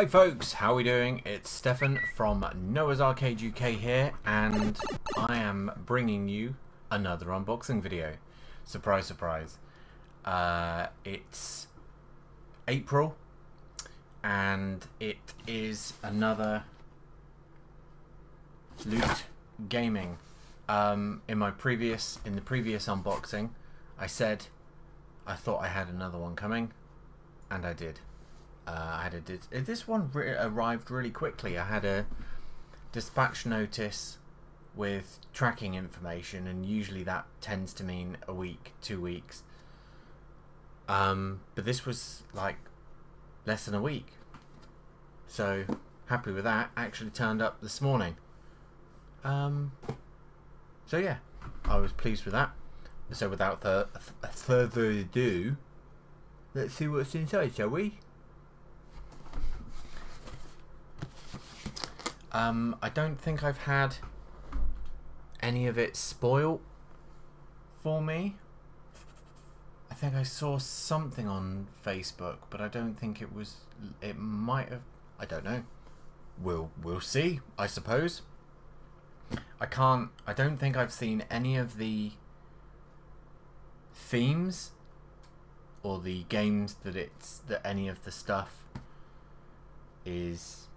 Hi folks, how are we doing? It's Stefan from Noah's Arcade UK here and I am bringing you another unboxing video. Surprise, surprise. Uh, it's April and it is another Loot Gaming. Um, in my previous, in the previous unboxing, I said I thought I had another one coming and I did. Uh, I had a dis this one re arrived really quickly. I had a dispatch notice with tracking information, and usually that tends to mean a week, two weeks. Um, but this was like less than a week, so happy with that. Actually turned up this morning. Um, so yeah, I was pleased with that. So without further ado, let's see what's inside, shall we? Um, I don't think I've had any of it spoiled for me. I think I saw something on Facebook, but I don't think it was. It might have. I don't know. We'll we'll see. I suppose. I can't. I don't think I've seen any of the themes or the games that it's that any of the stuff is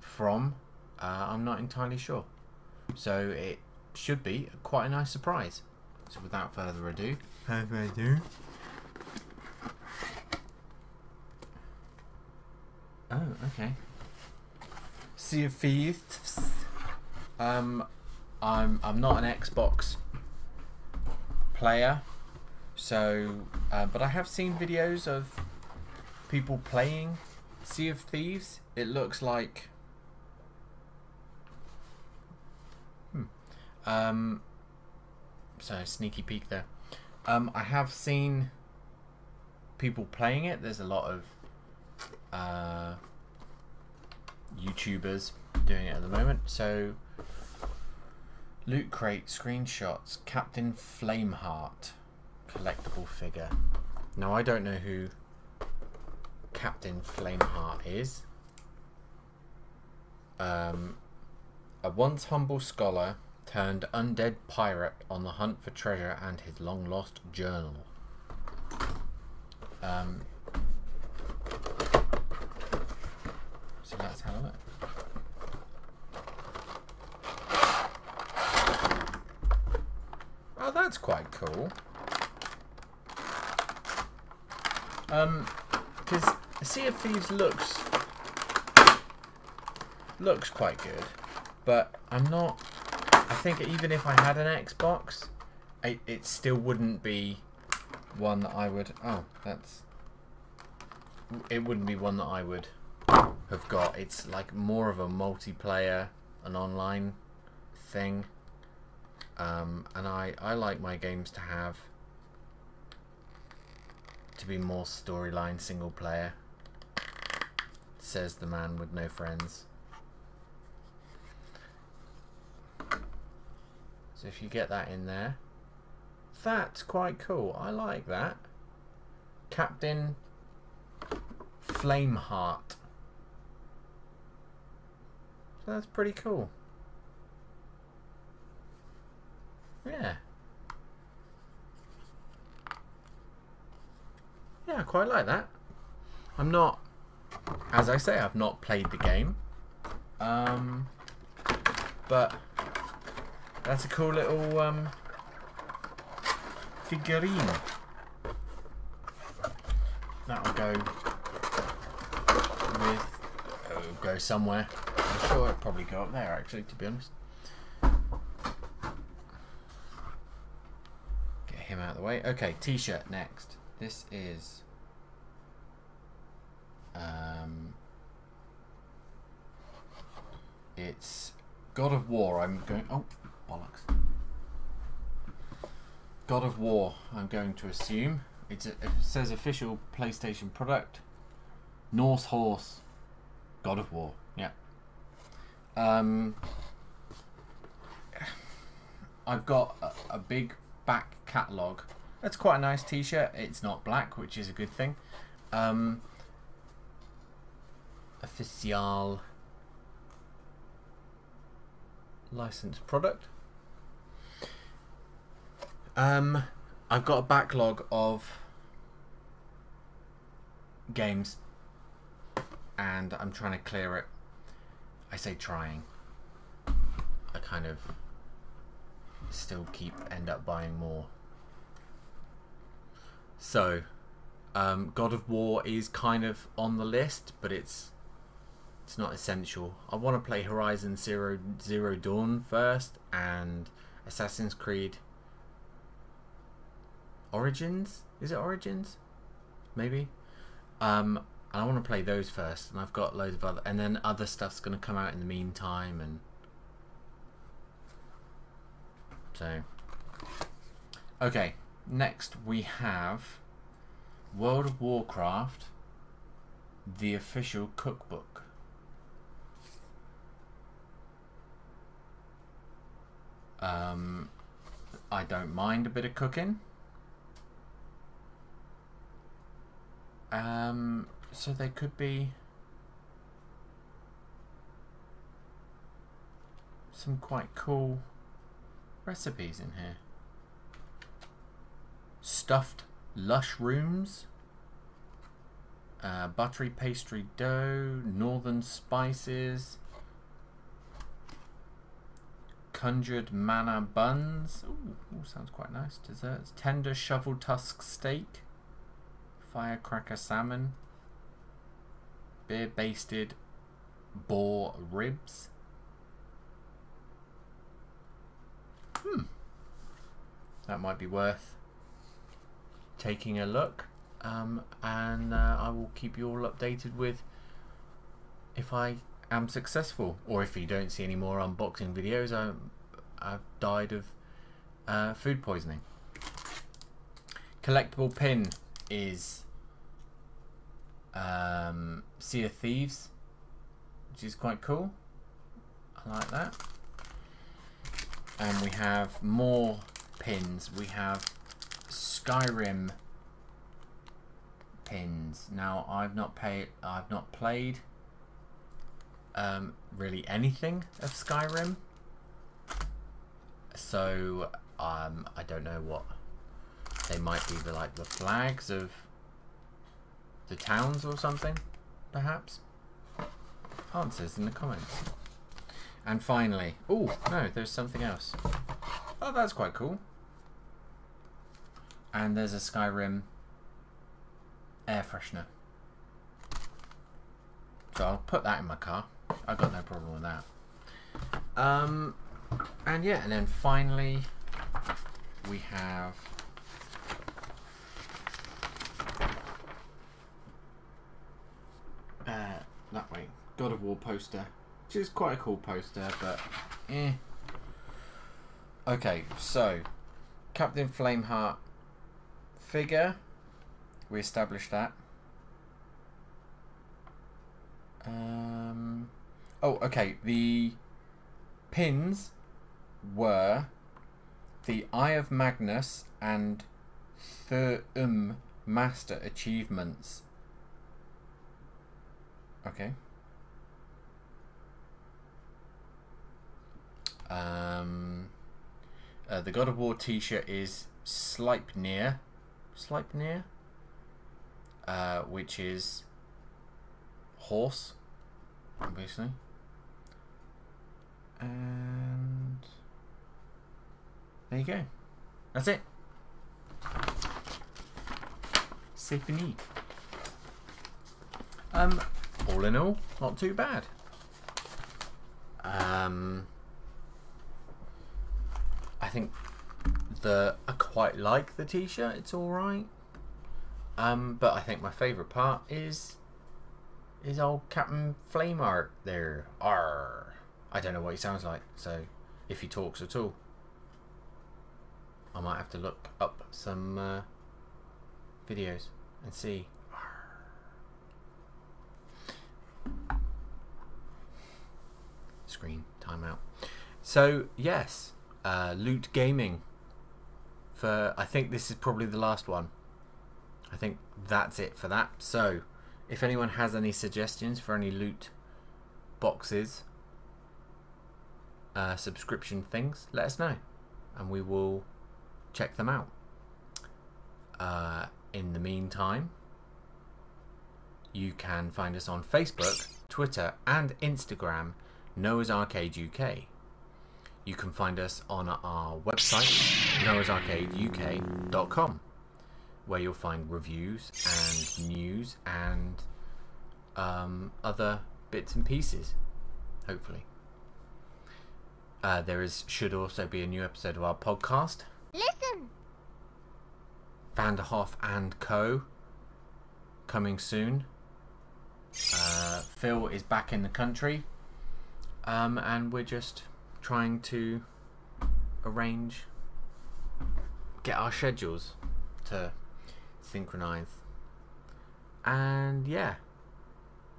from. Uh, I'm not entirely sure. So it should be quite a nice surprise. So without further ado, further ado. Oh, okay. Sea of Thieves. Um, I'm I'm not an Xbox player, so uh, but I have seen videos of people playing Sea of Thieves. It looks like Um, so sneaky peek there. Um, I have seen people playing it. There's a lot of uh, YouTubers doing it at the moment. So loot crate screenshots. Captain Flameheart collectible figure. Now I don't know who Captain Flameheart is. Um, a once humble scholar turned undead pirate on the hunt for treasure and his long lost journal. Um, so. Oh, that's quite cool. Um, because Sea of Thieves looks looks quite good, but I'm not I think even if I had an Xbox, it, it still wouldn't be one that I would... Oh, that's... It wouldn't be one that I would have got. It's like more of a multiplayer, an online thing. Um, and I, I like my games to have to be more storyline single player says the man with no friends So if you get that in there, that's quite cool. I like that. Captain Flameheart. So that's pretty cool. Yeah. Yeah, I quite like that. I'm not, as I say, I've not played the game. Um, but that's a cool little um, figurine. That'll go with it'll go somewhere. I'm sure it'll probably go up there actually to be honest. Get him out of the way. Okay, t-shirt next. This is um it's God of War. I'm going oh bollocks. God of War, I'm going to assume. A, it says official PlayStation product. Norse Horse, God of War. Yeah. Um, I've got a, a big back catalogue. That's quite a nice T-shirt. It's not black, which is a good thing. Um, official licensed product. Um, I've got a backlog of games and I'm trying to clear it. I say trying. I kind of still keep end up buying more. So, um, God of War is kind of on the list, but it's it's not essential. I want to play Horizon Zero Zero Dawn first and Assassin's Creed Origins. Is it Origins? Maybe. Um, I want to play those first, and I've got loads of other, and then other stuff's going to come out in the meantime, and so. Okay, next we have World of Warcraft, the official cookbook. Um, I don't mind a bit of cooking. Um, so there could be some quite cool recipes in here. Stuffed lushrooms, uh, buttery pastry dough, northern spices, conjured mana buns. Ooh, ooh, sounds quite nice. Desserts, tender shoveltusk steak, firecracker salmon, beer basted boar ribs. Hmm. That might be worth taking a look. Um, and uh, I will keep you all updated with if I am successful or if you don't see any more unboxing videos. I, I've died of uh, food poisoning. Collectible pin is um, Sea of Thieves, which is quite cool. I like that. And we have more pins. We have Skyrim pins. Now I've not paid. I've not played um, really anything of Skyrim, so um, I don't know what they might be. The, like the flags of the towns or something, perhaps? Answers in the comments. And finally, oh no, there's something else. Oh, that's quite cool. And there's a Skyrim air freshener. So I'll put that in my car. I've got no problem with that. Um, and yeah, and then finally we have uh, that way. God of War poster, which is quite a cool poster, but eh. Okay, so Captain Flameheart figure. We established that. Um, oh, okay. The pins were the Eye of Magnus and Thu'um Master Achievements Okay. Um, uh, the God of War T-shirt is Sleipnir, Sleipnir, uh, which is horse, obviously, and there you go. That's it. C'est. Um, all in all, not too bad. Um, I think the I quite like the t-shirt. It's all right. Um, but I think my favourite part is is old Captain Flameheart there. R. I don't know what he sounds like. So if he talks at all, I might have to look up some uh, videos and see. screen timeout. So yes, uh, Loot Gaming. For I think this is probably the last one. I think that's it for that. So If anyone has any suggestions for any loot boxes, uh, subscription things, let us know, and we will check them out. Uh, in the meantime, you can find us on Facebook, Twitter, and Instagram, Noah's Arcade UK. You can find us on our website, noahsarcadeuk.com, where you'll find reviews and news and um, other bits and pieces, hopefully. Uh, there is should also be a new episode of our podcast. Listen. Vanderhoff and Co. coming soon. Uh, Phil is back in the country, um, and we're just trying to arrange, get our schedules to synchronize. And yeah,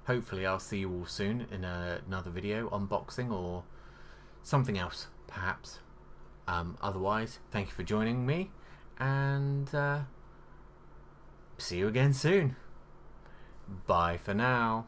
hopefully I'll see you all soon in a, another video, unboxing or something else, perhaps. Um, otherwise, thank you for joining me, and uh, see you again soon. Bye for now.